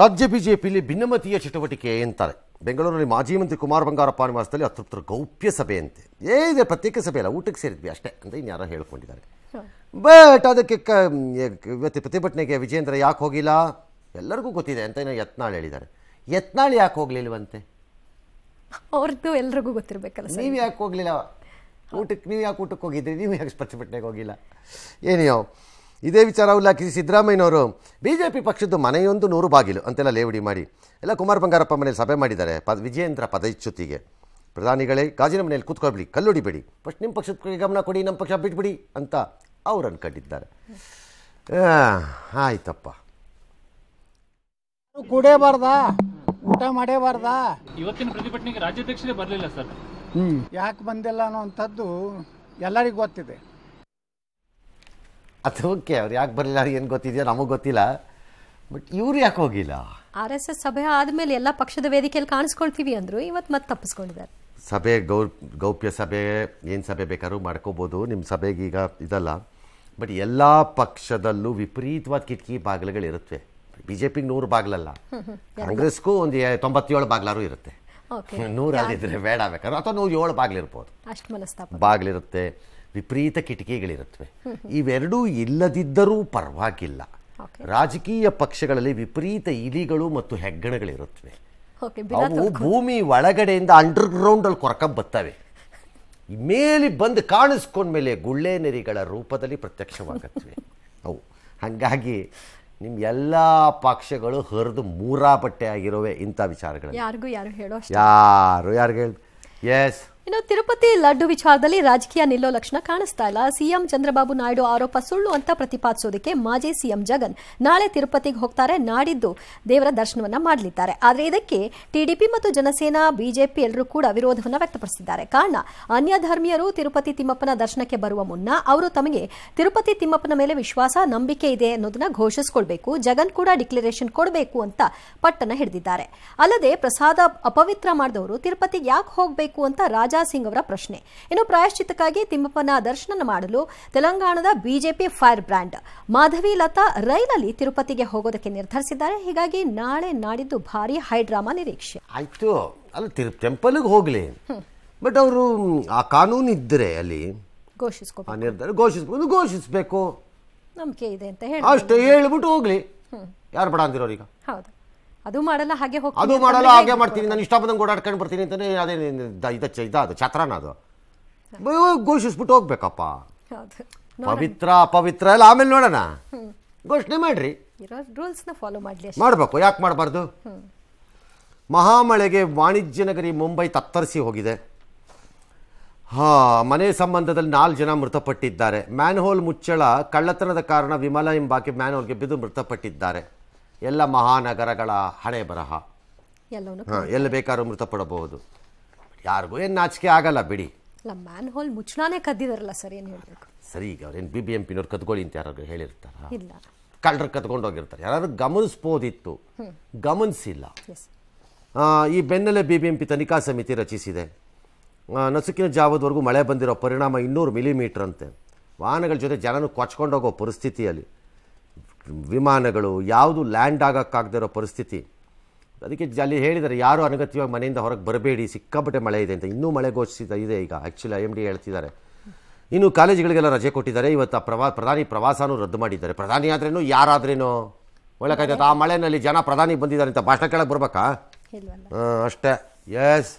ರಾಜ್ಯ ಬಿಜೆಪಿಯಲ್ಲಿ ಭಿನ್ನಮತೀಯ ಚಟುವಟಿಕೆ ಅಂತಾರೆ ಬೆಂಗಳೂರಿನಲ್ಲಿ ಮಾಜಿ ಮಂತ್ರಿ ಕುಮಾರ್ ಬಂಗಾರಪ್ಪ ನಿವಾಸದಲ್ಲಿ ಅತೃಪ್ತರ ಗೌಪ್ಯ ಸಭೆಯಂತೆ ಏ ಇದೆ ಪ್ರತ್ಯೇಕ ಸಭೆ ಅಲ್ಲ ಊಟಕ್ಕೆ ಸೇರಿದ್ವಿ ಅಷ್ಟೇ ಅಂತ ಇನ್ಯಾರೋ ಹೇಳ್ಕೊಂಡಿದ್ದಾರೆ. ಬಟ್ ಅದಕ್ಕೆ ಕ ಇವತ್ತು ಪ್ರತಿಭಟನೆಗೆ ವಿಜೇಂದ್ರ ಯಾಕೆ ಹೋಗಿಲ್ಲ? ಎಲ್ಲರಿಗೂ ಗೊತ್ತಿದೆ ಅಂತ ಏನೋ ಯತ್ನಾಳ್ ಹೇಳಿದ್ದಾರೆ. ಯತ್ನಾಳ್ ಯಾಕೆ ಹೋಗ್ಲಿಲ್ವಂತೆ? ಅವ್ರದ್ದು ಎಲ್ರಿಗೂ ಗೊತ್ತಿರಬೇಕಲ್ಲ ನೀವು ಯಾಕೆ ಹೋಗ್ಲಿಲ್ಲ? ಊಟಕ್ಕೆ ನೀವು ಯಾಕೆ ಊಟಕ್ಕೆ ಹೋಗಿದ್ರಿ? ನೀವು ಯಾಕೆ ಪ್ರತಿಭಟನೆಗೆ ಹೋಗಿಲ್ಲ? ಏನಿಯೋ ಇದೇ ವಿಚಾರ ಉಲ್ಲೇಖಿಸಿ ಸಿದ್ದರಾಮಯ್ಯನವರು ಬಿ ಜೆ ಪಿ ಪಕ್ಷದ್ದು ಮನೆಯೊಂದು ನೂರು ಬಾಗಿಲು ಅಂತೆಲ್ಲ ಲೇವಡಿ ಮಾಡಿ ಎಲ್ಲ ಕುಮಾರ್ ಬಂಗಾರಪ್ಪ ಮನೇಲಿ ಸಭೆ ಮಾಡಿದ್ದಾರೆ ಪ ವಿಜಯೇಂದ್ರ ಪದಚ್ಯುತಿಗೆ. ಪ್ರಧಾನಿಗಳೇ ಗಾಜಿನ ಮನೆಯಲ್ಲಿ ಕೂತ್ಕೊಳ್ಬಿಡಿ ಕಲ್ಲುಡಿಬೇಡಿ ಫಸ್ಟ್ ನಿಮ್ಮ ಪಕ್ಷದ ಕಡೆ ಗಮನ ಕೊಡಿ ನಮ್ಮ ಪಕ್ಷ ಬಿಟ್ಬಿಡಿ ಅಂತ ಅವ್ರು ಅನ್ಕೊಂಡಿದ್ದಾರೆ. ಆಯ್ತಪ್ಪ. ಕುಡಿಯಬಾರ್ದ? ಊಟ ಮಾಡೇಬಾರ್ದಾ? ಇವತ್ತಿನ ಪ್ರತಿಭಟನೆಗೆ ರಾಜ್ಯಾಧ್ಯಕ್ಷರೇ ಬರಲಿಲ್ಲ ಸರ್. ಯಾಕೆ ಬಂದಿಲ್ಲ ಅನ್ನೋವಂಥದ್ದು ಎಲ್ಲರಿಗೂ ಗೊತ್ತಿದೆ. ಅದು ಓಕೆ ಅವ್ರು ಯಾಕೆ ಬರಲಿಲ್ಲ ಏನು ಗೊತ್ತಿದೆಯೋ ನಮಗೆ ಗೊತ್ತಿಲ್ಲ. ಬಟ್ ಇವ್ರು ಯಾಕೆ ಹೋಗಿಲ್ಲ? ಆರ್ ಎಸ್ ಎಸ್ ಸಭೆ ಆದಮೇಲೆ ಎಲ್ಲ ಪಕ್ಷದ ವೇದಿಕೆಯಲ್ಲಿ ಕಾಣಿಸ್ಕೊಳ್ತೀವಿ ಅಂದರು ಇವತ್ತು ಮತ್ತೆ ತಪ್ಪಿಸ್ಕೊಂಡಿದ್ದಾರೆ. ಸಭೆ ಗೌ ಗೌಪ್ಯ ಸಭೆ ಏನು ಸಭೆ ಬೇಕಾದ್ರೂ ಮಾಡ್ಕೋಬೋದು ನಿಮ್ಮ ಸಭೆಗೆ ಈಗ ಇದಲ್ಲ. ಬಟ್ ಎಲ್ಲ ಪಕ್ಷದಲ್ಲೂ ವಿಪರೀತವಾದ ಕಿಟಕಿ ಬಾಗಿಲುಗಳಿರುತ್ತವೆ ಬಿ ಜೆ ಪಿಗೆ ನೂರು ಬಾಗಿಲಲ್ಲ. ಕಾಂಗ್ರೆಸ್ಗೂ ಒಂದು ತೊಂಬತ್ತೇಳು ಬಾಗಿಲಾರು ಇರುತ್ತೆ. ಓಕೆ. ನೂರಲ್ಲಿದ್ದರೆ ಬೇಡ ಬೇಕಾದ್ರೆ ಅಥವಾ ನೂರು ಏಳು ಬಾಗಿಲಿರ್ಬೋದು ಬಾಗಿಲಿರುತ್ತೆ ವಿಪರೀತ ಕಿಟಕಿಗಳಿರುತ್ತವೆ. ಇವೆರಡೂ ಇಲ್ಲದಿದ್ದರೂ ಪರವಾಗಿಲ್ಲ. ರಾಜಕೀಯ ಪಕ್ಷಗಳಲ್ಲಿ ವಿಪರೀತ ಇಲಿಗಳು ಮತ್ತು ಹೆಗ್ಗಣಗಳಿರುತ್ತವೆ. ಅವು ಭೂಮಿ ಒಳಗಡೆಯಿಂದ ಅಂಡರ್ಗ್ರೌಂಡ್ ಅಲ್ಲಿ ಕೊರಕ ಬರ್ತವೆ. ಮೇಲೆ ಬಂದು ಕಾಣಿಸ್ಕೊಂಡ್ಮೇಲೆ ಗುಳ್ಳೆ ನೆರಿಗಳ ರೂಪದಲ್ಲಿ ಪ್ರತ್ಯಕ್ಷವಾಗತ್ವೆ ಅವು. ಹಾಗಾಗಿ ನಿಮ್ಮ ಎಲ್ಲ ಪಕ್ಷಗಳು ಹರಿದು ಮೂರಾ ಬಟ್ಟೆ ಆಗಿರೋವೆ ಇಂಥ ವಿಚಾರಗಳು ಯಾರಿಗೂ ಯಾರು ಹೇಳೋ ಯಾರು ಯಾರಿಗೆ ಹೇಳಿ? ಎಸ್ ಇನ್ನು ತಿರುಪತಿ ಲಡ್ಡು ವಿಚಾರದಲ್ಲಿ ರಾಜಕೀಯ ನಿಲ್ಲೋ ಲಕ್ಷಣ ಕಾಣಿಸ್ತಾ ಇಲ್ಲ. ಸಿಎಂ ಚಂದ್ರಬಾಬು ನಾಯ್ಡು ಆರೋಪ ಸುಳ್ಳು ಅಂತ ಪ್ರತಿಪಾದಿಸೋದಕ್ಕೆ ಮಾಜಿ ಸಿಎಂ ಜಗನ್ ನಾಳೆ ತಿರುಪತಿಗೆ ಹೋಗ್ತಾರೆ ನಾಡಿದ್ದು ದೇವರ ದರ್ಶನವನ್ನ ಮಾಡಲಿದ್ದಾರೆ. ಆದರೆ ಇದಕ್ಕೆ ಟಿಡಿಪಿ ಮತ್ತು ಜನಸೇನಾ, ಬಿಜೆಪಿ ಎಲ್ಲರೂ ಕೂಡ ವಿರೋಧವನ್ನ ವ್ಯಕ್ತಪಡಿಸಿದ್ದಾರೆ. ಕಾರಣ ಅನ್ಯ ಧರ್ಮೀಯರು ತಿರುಪತಿ ತಿಮ್ಮಪ್ಪನ ದರ್ಶನಕ್ಕೆ ಬರುವ ಮುನ್ನ ಅವರು ತಮಗೆ ತಿರುಪತಿ ತಿಮ್ಮಪ್ಪನ ಮೇಲೆ ವಿಶ್ವಾಸ, ನಂಬಿಕೆ ಇದೆ ಅನ್ನೋದನ್ನ ಘೋಷಿಸಿಕೊಳ್ಬೇಕು, ಜಗನ್ ಕೂಡ ಡಿಕ್ಲರೇಷನ್ ಕೊಡಬೇಕು ಅಂತ ಪಟ್ಟನ ಹಿಡಿದಿದ್ದಾರೆ. ಅಲ್ಲದೆ ಪ್ರಸಾದ ಅಪವಿತ್ರ ಮಾಡಿದವರು ತಿರುಪತಿಗೆ ಯಾಕೆ ಹೋಗಬೇಕು ಅಂತ ರಾಜಾ ಸಿಂಗ್ ಅವರ ಪ್ರಶ್ನೆ. ಇನ್ನು ಪ್ರಾಯಶ್ಚಿತ್ತಕ್ಕಾಗಿ ತಿಮ್ಮಪ್ಪನ ದರ್ಶನ ಮಾಡಲು ತೆಲಂಗಾಣದ BJP fire brand. Madhavi Latha ರೈಲಲ್ಲಿ ತಿರುಪತಿಗೆ ಹೋಗೋದಕ್ಕೆ ನಿರ್ಧರಿಸಿದ್ದಾರೆ. ಹೀಗಾಗಿ ನಾಳೆ ನಾಡಿದ್ದು ಭಾರಿ ಹೈಡ್ರಾಮಾ ನಿರೀಕ್ಷೆ. ಆಯ್ತು. ಅಲ್ಲಿ ತಿರು ಟೆಂಪಲ್ಗೆ ಹೋಗ್ಲಿ. ಬಟ್ ಅವರು ಆ ಕಾನೂನು ಇದ್ರೆ ಅಲ್ಲಿ ಘೋಷಿಸ್ಕೋ ನಿರ್ಧಾರ ಘೋಷಿಸಬೇಕು. ನಂಬಿಕೆ ಇದೆ ಅಂತ ಹೇಳಿ ಅಷ್ಟೇ ಹೇಳ್ಬಿಟ್ಟು ಹೋಗ್ಲಿ. ಯಾರು ಬಡ ಅಂತಿರೋರು ಈಗ? ಹೌದು. ಅದು ಮಾಡಲ್ಲ ಹಾಗೆ ಹೋಗ್ತೀನಿ ಅದು ಮಾಡಲ್ಲ ಹಾಗೆ ಮಾಡ್ತೀನಿ. ನಾನು ಇಷ್ಟ ಬಂದಂಗೆ ಓಡಾಡ್ಕೊಂಡು ಬರ್ತೀನಿ ಅಂತಾನೆ ಅದೇ ಇದ ಇದದು ಛತ್ರನ ಅದು. ಘೋಷಿಸ್ಬಿಟ್ಟು ಹೋಗ್ಬೇಕಪ್ಪ. ಪವಿತ್ರ ಅಪವಿತ್ರ ಎಲ್ಲ ಆಮೇಲೆ ನೋಡೋಣ. ಘೋಷಣೆ ಮಾಡ್ರಿ. ರೂಲ್ಸ್ನ ಫಾಲೋ ಮಾಡ್ಲಿ ಮಾಡಬೇಕು ಯಾಕೆ ಮಾಡಬಾರ್ದು? ಮಹಾಮಳೆಗೆ ವಾಣಿಜ್ಯ ನಗರಿ ಮುಂಬೈ ತತ್ತರಿಸಿ ಹೋಗಿದೆ. ಹಾ ಮನೆ ಸಂಬಂಧದಲ್ಲಿ ನಾಲ್ಕು ಜನ ಮೃತಪಟ್ಟಿದ್ದಾರೆ. ಮ್ಯಾನ್ಹೋಲ್ ಮುಚ್ಚಳ ಕಳ್ಳತನದ ಕಾರಣ ವಿಮಲ ಎಂಬಾಕೆ ಮ್ಯಾನ್ಹೋಲ್ಗೆ ಬಿದ್ದು ಮೃತಪಟ್ಟಿದ್ದಾರೆ. ಎಲ್ಲ ಮಹಾನಗರಗಳ ಹಣೆ ಬರಹ. ಎಲ್ಲ ಹಾಂ ಎಲ್ಲಿ ಬೇಕಾದ್ರೂ ಮೃತಪಡಬಹುದು. ಯಾರಿಗೂ ಏನು ನಾಚಿಕೆ ಆಗಲ್ಲ ಬಿಡಿ. ಅಲ್ಲ ಮ್ಯಾನ್ ಹೋಲ್ ಮುಚ್ಚಳಾನೇ ಕದ್ದಿದಾರಲ್ಲ ಸರ್ ಏನು ಹೇಳಬೇಕು? ಸರಿ ಈಗ ಅವ್ರೇನು ಬಿ ಬಿ ಎಂ ಪಿನವ್ರು ಕದ್ಕೊಳ್ಳಿ ಅಂತ ಯಾರಾದ್ರು ಹೇಳಿರ್ತಾರ? ಇಲ್ಲ. ಕಳ್ಳರು ಕದ್ಕೊಂಡು ಹೋಗಿರ್ತಾರೆ. ಯಾರಾದ್ರು ಗಮನಿಸ್ಬೋದಿತ್ತು? ಗಮನಿಸಿಲ್ಲ. ಈ ಬೆನ್ನಲ್ಲೇ ಬಿ ಬಿ ಎಂ ಪಿ ತನಿಖಾ ಸಮಿತಿ ರಚಿಸಿದೆ. ನಸುಕಿನ ಜಾವದವರೆಗೂ ಮಳೆ ಬಂದಿರೋ ಪರಿಣಾಮ ಇನ್ನೂರು ಮಿಲಿಮೀಟ್ರ್ ಅಂತೆ. ವಾಹನಗಳ ಜೊತೆ ಜನನು ಕೊಚ್ಕೊಂಡೋಗೋ ಪರಿಸ್ಥಿತಿಯಲ್ಲಿ. ವಿಮಾನಗಳು ಯಾವುದು ಲ್ಯಾಂಡ್ ಆಗೋಕ್ಕಾಗದೇ ಇರೋ ಪರಿಸ್ಥಿತಿ. ಅದಕ್ಕೆ ಅಲ್ಲಿ ಹೇಳಿದ್ದಾರೆ ಯಾರು ಅನಗತ್ಯವಾಗಿ ಮನೆಯಿಂದ ಹೊರಗೆ ಬರಬೇಡಿ ಸಿಕ್ಕಾಪಟ್ಟೆ ಮಳೆ ಇದೆ ಅಂತ. ಇನ್ನೂ ಮಳೆ ಘೋಷಿಸಿದ ಇದೆ ಈಗ ಆ್ಯಕ್ಚುಲಿ ಐ ಎಂ ಡಿ ಹೇಳ್ತಿದ್ದಾರೆ. ಇನ್ನು ಕಾಲೇಜುಗಳಿಗೆಲ್ಲ ರಜೆ ಕೊಟ್ಟಿದ್ದಾರೆ ಇವತ್ತು ಆ ಪ್ರವಾ ಪ್ರಧಾನಿ ಪ್ರವಾಸನೂ ರದ್ದು ಮಾಡಿದ್ದಾರೆ. ಪ್ರಧಾನಿ ಆದ್ರೇನು ಯಾರಾದ್ರೇನು? ಒಳ್ಳೆಕಾಯ್ತೈತೆ ಆ ಮಳೆಯಲ್ಲಿ ಜನ ಪ್ರಧಾನಿ ಬಂದಿದ್ದಾರೆ ಅಂತ ಭಾಷಣ ಕೇಳಕ್ಕೆ ಬರ್ಬೇಕಾ? ಹಾಂ ಅಷ್ಟೇ. ಎಸ್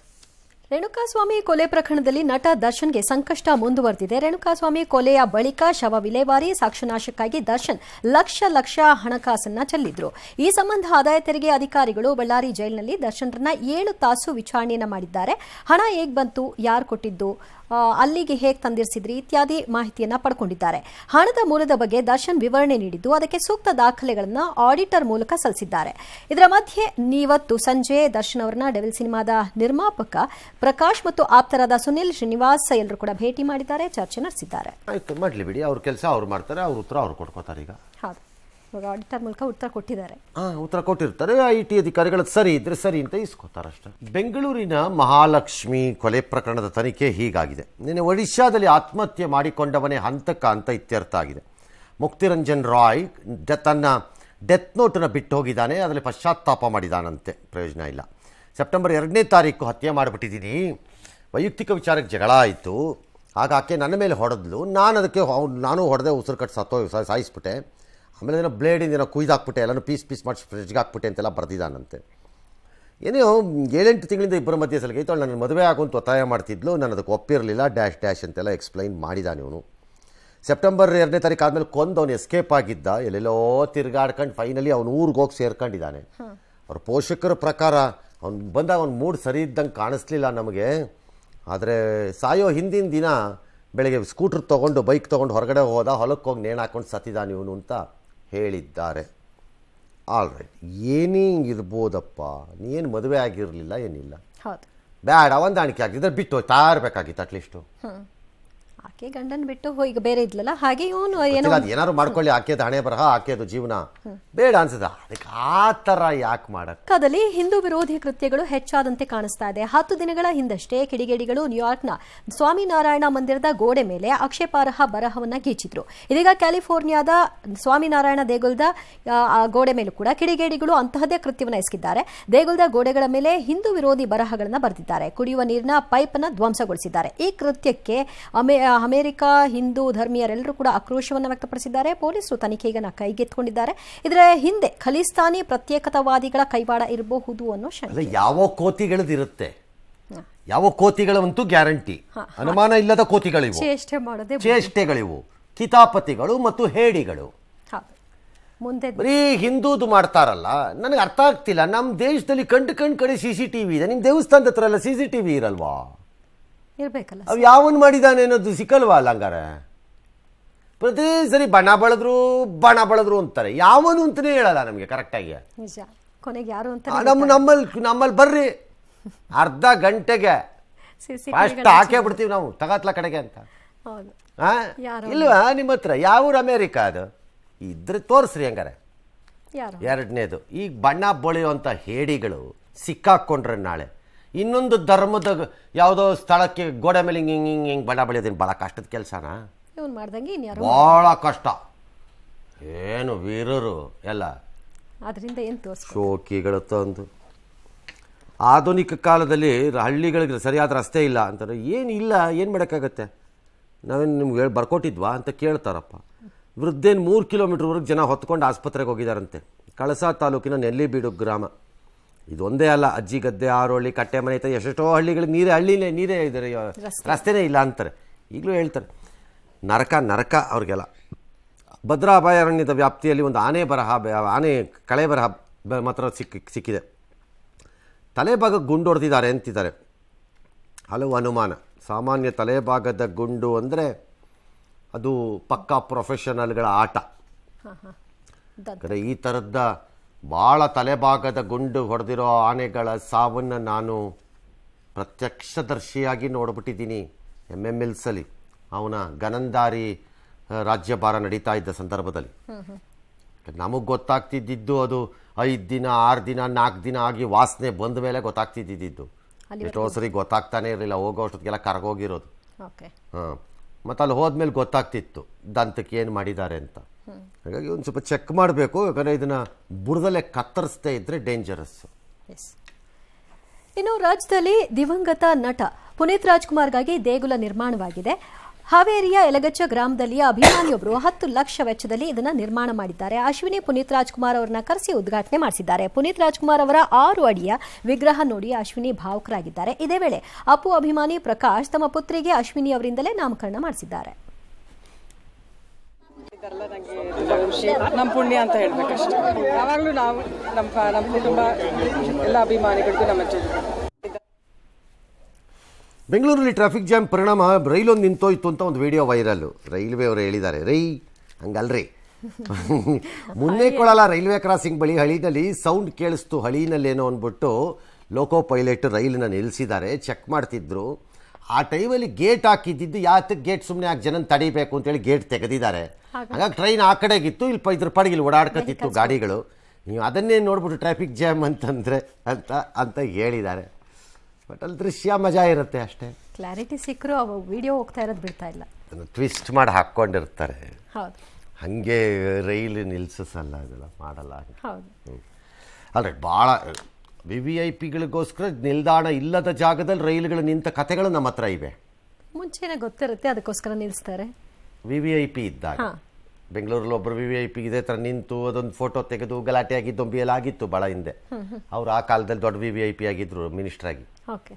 ರೇಣುಕಾಸ್ವಾಮಿ ಕೊಲೆ ಪ್ರಕರಣದಲ್ಲಿ ನಟ ದರ್ಶನ್ಗೆ ಸಂಕಷ್ಟ ಮುಂದುವರೆದಿದೆ. ರೇಣುಕಾಸ್ವಾಮಿ ಕೊಲೆಯ ಬಳಿಕ ಶವ ವಿಲೇವಾರಿ, ಸಾಕ್ಷ್ಯನಾಶಕ್ಕಾಗಿ ದರ್ಶನ್ ಲಕ್ಷ ಲಕ್ಷ ಹಣಕಾಸನ್ನ ಚೆಲ್ಲಿದ್ರು. ಈ ಸಂಬಂಧ ಆದಾಯ ತೆರಿಗೆ ಅಧಿಕಾರಿಗಳು ಬಳ್ಳಾರಿ ಜೈಲಿನಲ್ಲಿ ದರ್ಶನ್ರನ್ನ ಏಳು ತಾಸು ವಿಚಾರಣೆಯನ್ನ ಮಾಡಿದ್ದಾರೆ. ಹಣ ಹೇಗ್ ಬಂತು? ಯಾರು ಕೊಟ್ಟಿದ್ದು? ಅಲ್ಲಿಗೆ ಹೇಗೆ ತಂದಿರಿಸಿದ್ರಿ ಇತ್ಯಾದಿ ಮಾಹಿತಿಯನ್ನ ಪಡ್ಕೊಂಡಿದ್ದಾರೆ. ಹಣದ ಮೂಲದ ಬಗ್ಗೆ ದರ್ಶನ್ ವಿವರಣೆ ನೀಡಿದ್ದು ಅದಕ್ಕೆ ಸೂಕ್ತ ದಾಖಲೆಗಳನ್ನು ಆಡಿಟರ್ ಮೂಲಕ ಸಲ್ಲಿಸಿದ್ದಾರೆ. ಇದರ ಮಧ್ಯೆ ನೀವತ್ತು ಸಂಜೆ ದರ್ಶನ್ ಅವರನ್ನ ಡೆವಿಲ್ ಸಿನಿಮಾದ ನಿರ್ಮಾಪಕ ಪ್ರಕಾಶ್ ಮತ್ತು ಆಪ್ತರಾದ ಸುನಿಲ್ ಶ್ರೀನಿವಾಸ್ ಎಲ್ಲರೂ ಕೂಡ ಭೇಟಿ ಮಾಡಿದ್ದಾರೆ ಚರ್ಚೆ ನಡೆಸಿದ್ದಾರೆ. ಆಯಿತು ಮಾಡಲಿ ಬಿಡಿ. ಅವ್ರ ಕೆಲಸ ಅವ್ರು ಮಾಡ್ತಾರೆ ಅವ್ರ ಉತ್ತರ ಅವ್ರು ಕೊಟ್ಕೋತಾರೆ ಈಗ. ಹೌದು. ಇವಾಗ ಆಡಿಟರ್ ಮೂಲಕ ಉತ್ತರ ಕೊಟ್ಟಿದ್ದಾರೆ. ಉತ್ತರ ಕೊಟ್ಟಿರ್ತಾರೆ. ಐ ಟಿ ಅಧಿಕಾರಿಗಳು ಸರಿ ಇದ್ರೆ ಸರಿ ಅಂತ ಇಸ್ಕೋತಾರೆ ಬೆಂಗಳೂರಿನ ಮಹಾಲಕ್ಷ್ಮಿ ಕೊಲೆ ಪ್ರಕರಣದ ತನಿಖೆ ಹೀಗಾಗಿದೆ. ನಿನ್ನೆ ಒಡಿಶಾದಲ್ಲಿ ಆತ್ಮಹತ್ಯೆ ಮಾಡಿಕೊಂಡವನೇ ಹಂತಕ ಅಂತ ಇತ್ಯರ್ಥ ಆಗಿದೆ. ಮುಕ್ತಿರಂಜನ್ ರಾಯ್ ತನ್ನ ಡೆತ್ ನೋಟನ್ನ ಬಿಟ್ಟು ಹೋಗಿದ್ದಾನೆ. ಅದರಲ್ಲಿ ಪಶ್ಚಾತ್ತಾಪ ಮಾಡಿದಾನಂತೆ. ಪ್ರಯೋಜನ ಇಲ್ಲ. ಸೆಪ್ಟೆಂಬರ್ ಎರಡನೇ ತಾರೀಕು ಹತ್ಯೆ ಮಾಡಿಬಿಟ್ಟಿದ್ದೀನಿ. ವೈಯಕ್ತಿಕ ವಿಚಾರಕ್ಕೆ ಜಗಳ ಆಯಿತು. ಆಗ ಆಕೆ ನನ್ನ ಮೇಲೆ ಹೊಡೆದ್ಲು. ನಾನು ಅದಕ್ಕೆ ನಾನು ಹೊಡೆದೆ ಉಸಿರು ಕಟ್ಟಿ ಸತ್ತೋ, ಸಾಯಿಸ್ಬಿಟ್ಟೆ. ಆಮೇಲೆ ಏನೋ ಬ್ಲೇಡಿಂದ ಏನೋ ಕುಯ್ದಾಕ್ಬಿಟ್ಟೆ ಎಲ್ಲನೂ ಪೀಸ್ ಪೀಸ್ ಮಾಡಿ ಫ್ರಿಜ್ಗೆ ಹಾಕ್ಬಿಟ್ಟೆ ಅಂತೆಲ್ಲ ಬರೆದಿದ್ದಾನಂತೆ. ಏನೋ ಏಳೆಂಟು ತಿಂಗಳಿಂದ ಇಬ್ಬರ ಮಧ್ಯೆ ಸಲಗೈತು ಅವಳು ನನ್ನ ಮದುವೆ ಆಗುವಂತ ಒತ್ತಾಯ ಮಾಡ್ತಿದ್ಲು ನಾನು ಅದಕ್ಕೆ ಒಪ್ಪಿರಲಿಲ್ಲ ಡ್ಯಾಶ್ ಡ್ಯಾಶ್ ಅಂತೆಲ್ಲ ಎಕ್ಸ್ಪ್ಲೈನ್ ಮಾಡಿದ್ದಾನೆ ಇವನು. ಸೆಪ್ಟೆಂಬರ್ ಎರಡನೇ ತಾರೀಕು ಆದಮೇಲೆ ಕೊಂದು ಅವನು ಎಸ್ಕೇಪ್ ಆಗಿದ್ದ ಎಲ್ಲೆಲ್ಲೋ ತಿರ್ಗಾಡ್ಕೊಂಡು ಫೈನಲಿ ಅವ್ನು ಊರಿಗೆ ಹೋಗಿ ಸೇರ್ಕೊಂಡಿದ್ದಾನೆ. ಅವ್ರ ಪೋಷಕರ ಪ್ರಕಾರ ಅವ್ನು ಬಂದಾಗ ಅವ್ನು ಮೂಡ್ ಸರಿ ಇದ್ದಂಗೆ ಕಾಣಿಸ್ಲಿಲ್ಲ ನಮಗೆ. ಆದರೆ ಸಾಯೋ ಹಿಂದಿನ ದಿನ ಬೆಳಗ್ಗೆ ಸ್ಕೂಟ್ರ್ ತೊಗೊಂಡು ಬೈಕ್ ತೊಗೊಂಡು ಹೊರಗಡೆ ಹೋದ ಹೊಲಕ್ಕೆ ಹೋಗಿ ನೇಣು ಹಾಕೊಂಡು ಸತ್ತಿದ್ದಾನೆ ಇವನು ಅಂತ ಹೇಳಿದ್ದಾರೆ. ಆಲ್ ರೈಟ್ ಏನೇ ಇರ್ಬೋದಪ್ಪ ನೀನು ಮದುವೆ ಆಗಿರಲಿಲ್ಲ ಏನಿಲ್ಲ. ಬ್ಯಾಡ ಹೊಂದಾಣಿಕೆ ಆಗಿದ್ರೆ ಬಿಟ್ಟು ತಾರಬೇಕಾಗಿತ್ತು ಇರಬೇಕಾಗಿತ್ತು ಅಟ್ಲೀಸ್ಟು ಆಕೆ ಗಂಡನ್ ಬಿಟ್ಟು ಈಗ ಬೇರೆ ಇದ್ಲಲ್ಲ ಹಾಗೆ ಇವನು ಏನೋ ಅದು ಏನಾದ್ರು ಮಾಡ್ಕೊಳ್ಳಿ ಆಕೆದು ಹಣೆ ಬರಹ ಆಕೆದು ಜೀವನ. ಬೇಡ ಅನ್ಸದ. ಅದಕ್ಕೆ ಆ ತರ ಯಾಕೆ ಮಾಡ ಕದಲಿ ಹಿಂದೂ ವಿರೋಧಿ ಕೃತ್ಯಗಳು ಹೆಚ್ಚಾದಂತೆ ಕಾಣಿಸ್ತಾ ಇದೆ. ಹತ್ತು ದಿನಗಳ ಹಿಂದಷ್ಟೇ ಕಿಡಿಗೇಡಿಗಳು ನ್ಯೂಯಾರ್ಕ್ನ ಸ್ವಾಮಿನಾರಾಯಣ ಮಂದಿರದ ಗೋಡೆ ಮೇಲೆ ಆಕ್ಷೇಪಾರ್ಹ ಬರಹವನ್ನ ಗೀಚಿದ್ರು. ಇದೀಗ ಕ್ಯಾಲಿಫೋರ್ನಿಯಾದ ಸ್ವಾಮಿನಾರಾಯಣ ದೇಗುಲದ ಗೋಡೆ ಮೇಲೂ ಕೂಡ ಕಿಡಿಗೇಡಿಗಳು ಅಂತಹದೇ ಕೃತ್ಯವನ್ನು ಎಸಗಿದ್ದಾರೆ. ದೇಗುಲದ ಗೋಡೆಗಳ ಮೇಲೆ ಹಿಂದೂ ವಿರೋಧಿ ಬರಹಗಳನ್ನು ಬರೆದಿದ್ದಾರೆ. ಕುಡಿಯುವ ನೀರಿನ ಪೈಪ್ನ ಧ್ವಂಸಗೊಳಿಸಿದ್ದಾರೆ. ಈ ಕೃತ್ಯಕ್ಕೆ ಅಮೆ ಅಮೆರಿಕ ಹಿಂದೂ ಧರ್ಮೀಯರೆಲ್ಲರೂ ಕೂಡ ಆಕ್ರೋಶವನ್ನು ವ್ಯಕ್ತಪಡಿಸಿದ್ದಾರೆ. ಪೊಲೀಸರು ತನಿಖೆಗನ್ನ ಕೈಗೆತ್ತಿಕೊಂಡಿದ್ದಾರೆ. ಇದರ ಹಿಂದೆ ಖಲಿಸ್ತಾನಿ ಪ್ರತ್ಯೇಕತಾವಾದಿಗಳ ಕೈವಾಡ ಇರಬಹುದು ಅನ್ನೋ ಶಂಕೆ. ಯಾವ ಕೋತಿಗಳದಿರುತ್ತೆ? ಯಾವ ಕೋತಿಗಳಂತೂ ಗ್ಯಾರಂಟಿ. ಅನುಮಾನ ಇಲ್ಲದ ಕೋತಿಗಳಿವು. ಚೇಷ್ಟೆ ಮಾಡದೆ ಚೇಷ್ಟೆಗಳಿವು. ಕಿತಾಪತಿಗಳು ಮತ್ತು ಹೇಡಿಗಳು. ಮುಂದೆ ಬರೀ ಹಿಂದೂದು ಮಾಡ್ತಾರಲ್ಲ ನನಗೆ ಅರ್ಥ ಆಗ್ತಿಲ್ಲ. ನಮ್ಮ ದೇಶದಲ್ಲಿ ಕಂಡು ಕಂಡು ಕಡೆ ಸಿ ಸಿ ಟಿ ವಿ ಇದೆ. ನಿಮ್ಮ ದೇವಸ್ಥಾನದ ಹತ್ರ ಎಲ್ಲ ಸಿ ಸಿ ಟಿ ವಿ ಇರಲ್ವಾ? ಇರ್ಬೇಕಲ್ಲ ಅವು ಯಾವನ್ ಮಾಡಿದಾನೆ ಅನ್ನೋದು ಸಿಕ್ಕಲ್ವಾ ಅಲಂಕಾರ? ಹಂಗಾರೆ ಪ್ರತಿ ಸರಿ ಬಣ್ಣ ಬಳದ್ರು ಬಣ ಬಳದ್ರು ಅಂತಾರೆ. ಯಾವನು ಅಂತಲೇ ಹೇಳಲ್ಲ ನಮಗೆ ಕರೆಕ್ಟಾಗಿ ನಿಜ. ಕೊನೆಗೆ ಯಾರು ಅಂತ ನಮ್ಮ ನಮ್ಮಲ್ಲಿ ನಮ್ಮಲ್ಲಿ ಬರ್ರಿ. ಅರ್ಧ ಗಂಟೆಗೆ. ಅಷ್ಟು ಹಾಕಿ ಬಿಡ್ತೀವಿ ನಾವು ತಗತ್ಲ ಕಡೆಗೆ ಅಂತ? ಇಲ್ವಾ? ನಿಮ್ಮ ಹತ್ರ ಯಾವ ಅಮೇರಿಕ ಅದು. ಇದ್ರೆ ತೋರಿಸ್ರಿ ಹಂಗಾರೆ. ಎರಡನೇದು. ಈಗ ಬಣ್ಣ ಬಳಿಯುವಂಥ ಹೇಡಿಗಳು ಸಿಕ್ಕಾಕೊಂಡ್ರೆ ನಾಳೆ. ಇನ್ನೊಂದು ಧರ್ಮದ ಯಾವುದೋ ಸ್ಥಳಕ್ಕೆ ಗೋಡೆ ಮೇಲೆ ಹಿಂಗೆ ಹಿಂಗೆ ಹಿಂಗೆ ಹಿಂಗೆ ಬಡ ಬಳಿಯೋದೇನು ಭಾಳ ಕಷ್ಟದ ಕೆಲಸನಾ. ಇವನ್ ಮಾಡ್ದಂಗೆ ಇನ್ಯಾರು ಭಾಳ ಕಷ್ಟ. ಏನು ವೀರರು ಎಲ್ಲ ಅದರಿಂದ ಏನು ಶೋಕಿಗಳು ತಂದು. ಆಧುನಿಕ ಕಾಲದಲ್ಲಿ ಹಳ್ಳಿಗಳಿಗೆ ಸರಿಯಾದ ರಸ್ತೆ ಇಲ್ಲ ಅಂತಾರೆ ಏನು ಇಲ್ಲ ಏನು ಮಾಡೋಕ್ಕಾಗತ್ತೆ? ನಾವೇನು ನಿಮ್ಗೆ ಹೇಳಿ ಬರ್ಕೊಟ್ಟಿದ್ವಾ ಅಂತ ಕೇಳ್ತಾರಪ್ಪ. ವೃದ್ಧೇನು ಮೂರು ಕಿಲೋಮೀಟ್ರ್ವರೆಗೆ ಜನ ಹೊತ್ಕೊಂಡು ಆಸ್ಪತ್ರೆಗೆ ಹೋಗಿದಾರಂತೆ. ಕಳಸಾ ತಾಲೂಕಿನ ನೆಲ್ಲಿಬೀಡು ಗ್ರಾಮ. ಇದೊಂದೇ ಅಲ್ಲ ಅಜ್ಜಿ ಗದ್ದೆ ಆರೋಳಿ ಕಟ್ಟೆ ಮನೆ ಐತೆ ಎಷ್ಟೆಷ್ಟೋ ಹಳ್ಳಿಗಳಿಗೆ ನೀರೇ ಹಳ್ಳಿಲೇ ನೀರೇ ಇದ್ದಾರೆ ರಸ್ತೆನೇ ಇಲ್ಲ ಅಂತಾರೆ. ಈಗಲೂ ಹೇಳ್ತಾರೆ ನರಕ ನರಕ ಅವ್ರಿಗೆಲ್ಲ. ಭದ್ರಾ ಅಭಯಾರಣ್ಯದ ವ್ಯಾಪ್ತಿಯಲ್ಲಿ ಒಂದು ಆನೆ ಬರಹ ಆನೆ ಕಳೆ ಬರಹ ಮಾತ್ರ ಸಿಕ್ಕಿ ಸಿಕ್ಕಿದೆ. ತಲೆಭಾಗ ಗುಂಡು ಹೊಡೆದಿದ್ದಾರೆ ಅಂತಿದ್ದಾರೆ. ಹಲವು ಅನುಮಾನ. ಸಾಮಾನ್ಯ ತಲೆಭಾಗದ ಗುಂಡು ಅಂದರೆ ಅದು ಪಕ್ಕಾ ಪ್ರೊಫೆಷನಲ್ಗಳ ಆಟ. ಈ ಥರದ ಭಾಳ ತಲೆಭಾಗದ ಗುಂಡು ಹೊಡೆದಿರೋ ಆನೆಗಳ ಸಾವನ್ನು ನಾನು ಪ್ರತ್ಯಕ್ಷದರ್ಶಿಯಾಗಿ ನೋಡ್ಬಿಟ್ಟಿದ್ದೀನಿ ಎಂ ಎಂ ಎಲ್ಸಲ್ಲಿ ಅವನ ಗನಂದಾರಿ ರಾಜ್ಯಭಾರ ನಡೀತಾ ಇದ್ದ ಸಂದರ್ಭದಲ್ಲಿ. ನಮಗೆ ಗೊತ್ತಾಗ್ತಿದ್ದಿದ್ದು ಅದು ಐದು ದಿನ ಆರು ದಿನ ನಾಲ್ಕು ದಿನ ಆಗಿ ವಾಸನೆ ಬಂದ ಮೇಲೆ ಗೊತ್ತಾಗ್ತಿದ್ದಿದ್ದು. ಎಷ್ಟೋ ಸರಿ ಗೊತ್ತಾಗ್ತಾನೆ ಇರಲಿಲ್ಲ ಹೋಗೋ ಅಷ್ಟೊತ್ತಿಗೆಲ್ಲ ಕರಗೋಗಿರೋದು. ಹಾಂ. ಮತ್ತು ಅಲ್ಲಿ ಹೋದ್ಮೇಲೆ ಗೊತ್ತಾಗ್ತಿತ್ತು ದಂತಕ್ಕೆ ಏನು ಮಾಡಿದ್ದಾರೆ ಅಂತ. ಹಾಗಾಗಿ ಒಂದು ಸ್ವಲ್ಪ ಚೆಕ್ ಮಾಡಬೇಕು, ಯಾಕಂದರೆ ಇದನ್ನು ಬುಡದಲ್ಲೇ ಕತ್ತರಿಸದೇ ಇದ್ದರೆ ಡೇಂಜರಸ್ಸು ಇನ್ನು ರಾಜ್ಯದಲ್ಲಿ ದಿವಂಗತ ನಟ ಪುನೀತ್ ರಾಜ್ಕುಮಾರ್ಗಾಗಿ ದೇಗುಲ ನಿರ್ಮಾಣವಾಗಿದೆ. ಹಾವೇರಿಯ ಯಲಗಚ್ಚ ಗ್ರಾಮದಲ್ಲಿಯ ಅಭಿಮಾನಿಯೊಬ್ಬರು ಹತ್ತು ಲಕ್ಷ ವೆಚ್ಚದಲ್ಲಿ ಇದನ್ನು ನಿರ್ಮಾಣ ಮಾಡಿದ್ದಾರೆ. ಅಶ್ವಿನಿ ಪುನೀತ್ ರಾಜ್ಕುಮಾರ್ ಅವರನ್ನ ಕರೆಸಿ ಉದ್ಘಾಟನೆ ಮಾಡಿಸಿದ್ದಾರೆ. ಪುನೀತ್ ರಾಜ್ಕುಮಾರ್ ಅವರ ಆರು ಅಡಿಯ ವಿಗ್ರಹ ನೋಡಿ ಅಶ್ವಿನಿ ಭಾವುಕರಾಗಿದ್ದಾರೆ. ಇದೇ ವೇಳೆ ಅಪ್ಪು ಅಭಿಮಾನಿ ಪ್ರಕಾಶ್ ತಮ್ಮ ಪುತ್ರಿಗೆ ಅಶ್ವಿನಿ ಅವರಿಂದಲೇ ನಾಮಕರಣ ಮಾಡಿಸಿದ್ದಾರೆ. ಇದೆಲ್ಲ ನಮ್ಮ ಪುಣ್ಯ ಅಂತ ಹೇಳ್ಬೇಕಷ್ಟೇ. ಯಾವಾಗಲೂ ನಾವು ನಮ್ಮ ನಮ್ಮ ಕುಟುಂಬ, ಎಲ್ಲ ಅಭಿಮಾನಿಗಳಿಗೂ ನಮ್ಮ ಜೊತೆ. ಬೆಂಗಳೂರಲ್ಲಿ ಟ್ರಾಫಿಕ್ ಜಾಮ್ ಪರಿಣಾಮ, ರೈಲೊಂದು ನಿಂತೋಯ್ತು ಅಂತ ಒಂದು ವಿಡಿಯೋ ವೈರಲ್ಲು ರೈಲ್ವೆ ಅವರು ಹೇಳಿದ್ದಾರೆ, ರೈ, ಹಂಗಲ್ರಿ. ಮುನ್ನೆ ಕೊಳಲ ರೈಲ್ವೆ ಕ್ರಾಸಿಂಗ್ ಬಳಿ ಹಳಿನಲ್ಲಿ ಸೌಂಡ್ ಕೇಳಿಸ್ತು, ಹಳಿನಲ್ಲೇನೋ ಅಂದ್ಬಿಟ್ಟು ಲೋಕೋ ಪೈಲಟ್ ರೈಲನ್ನ ನಿಲ್ಲಿಸಿದ್ದಾರೆ ಚೆಕ್ ಮಾಡ್ತಿದ್ರು. ಆ ಟೈಮಲ್ಲಿ ಗೇಟ್ ಹಾಕಿದ್ದಿದ್ದು ಯಾತಕ್ಕೆ ಗೇಟ್ ಸುಮ್ಮನೆ ಯಾಕೆ ಜನ ತಡಿಬೇಕು ಅಂತೇಳಿ ಗೇಟ್ ತೆಗೆದಿದ್ದಾರೆ. ಹಾಗಾಗಿ ಟ್ರೈನ್ ಆ ಕಡೆಗಿತ್ತು ಇಲ್ಲಿ ಇದ್ರ ಪಡಗಿಲ್ಲಿ ಓಡಾಡ್ಕೊತಿತ್ತು ಗಾಡಿಗಳು. ನೀವು ಅದನ್ನೇ ನೋಡ್ಬಿಟ್ಟು ಟ್ರಾಫಿಕ್ ಜಾಮ್ ಅಂತಂದರೆ ಅಂತ ಅಂತ ಹೇಳಿದ್ದಾರೆ. ಬಟ್ ಅಲ್ಲಿ ದೃಶ್ಯ ಮಜಾ ಇರುತ್ತೆ ಅಷ್ಟೇ. ಕ್ಲಾರಿಟಿ ಸಿಕ್ಕರು ಅವು ವಿಡಿಯೋ ಹೋಗ್ತಾ ಇರೋದು ಬಿಡ್ತಾ ಇಲ್ಲ. ಅದನ್ನು ಟ್ವಿಸ್ಟ್ ಮಾಡಿ ಹಾಕ್ಕೊಂಡಿರ್ತಾರೆ. ಹಾಗೆ ರೈಲು ನಿಲ್ಸಲ್ಲ ಅದೆಲ್ಲ ಮಾಡಲ್ಲ ಹೌದು. ಅಲ್ರಿ ಭಾಳ ವಿ ವಿ ಐ ಪಿಗಳಿಗೋಸ್ಕರ ನಿಲ್ದಾಣ ಇಲ್ಲದ ಜಾಗದಲ್ಲಿ ರೈಲುಗಳು ನಿಂತ ಕಥೆಗಳು ನಮ್ಮ ಹತ್ರ ಇವೆ. ಮುಂಚೆನೆ ಗೊತ್ತಿರುತ್ತೆ ಅದಕ್ಕೋಸ್ಕರ ನಿಲ್ಲಿಸ್ತಾರೆ ವಿ ವಿ ಐ ಪಿ ಇದ್ದಾಗ. ಬೆಂಗಳೂರಲ್ಲಿ ಒಬ್ಬರು ವಿ ವಿ ಐ ಪಿ ಇದೇ ಥರ ನಿಂತು ಅದೊಂದು ಫೋಟೋ ತೆಗೆದು ಗಲಾಟೆ ಆಗಿದ್ದು ದೊಂಬಿ ಎಲ್ಲ ಆಗಿತ್ತು ಭಾಳ ಹಿಂದೆ ಅವರು ಆ ಕಾಲದಲ್ಲಿ ದೊಡ್ಡ ವಿ ವಿ ಐ ಪಿ ಆಗಿದ್ರು ಮಿನಿಸ್ಟ್ರಾಗಿ ಓಕೆ.